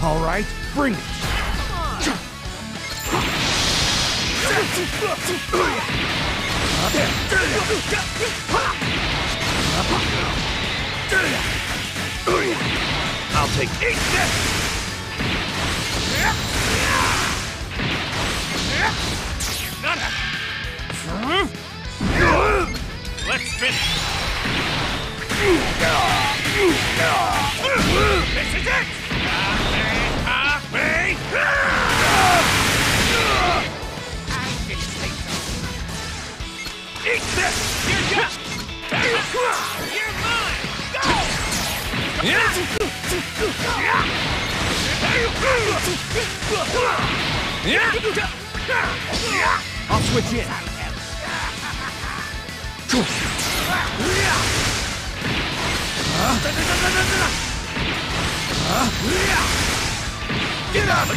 All right, bring it. I'll take eight this! Let's finish! This is it! I'll switch in. Get out of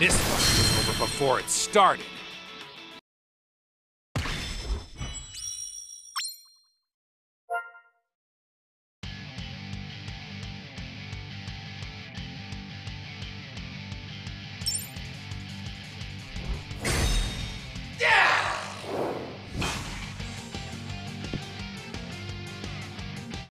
This fight was over before it started.